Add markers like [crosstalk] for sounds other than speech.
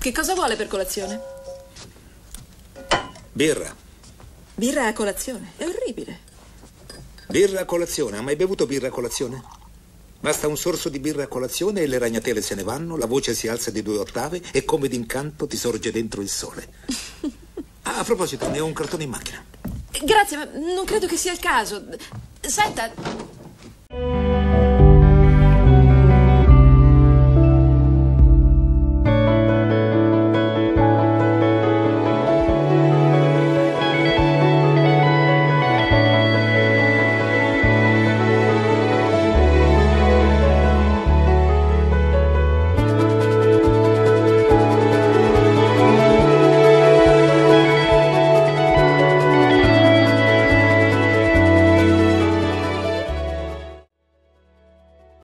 Che cosa vuole per colazione? Birra. Birra a colazione? È orribile. Birra a colazione. Ha mai bevuto birra a colazione? Basta un sorso di birra a colazione e le ragnatele se ne vanno, la voce si alza di due ottave e come d'incanto ti sorge dentro il sole. [laughs] Ah, a proposito, ne ho un cartone in macchina. Grazie, ma non credo che sia il caso. Senta,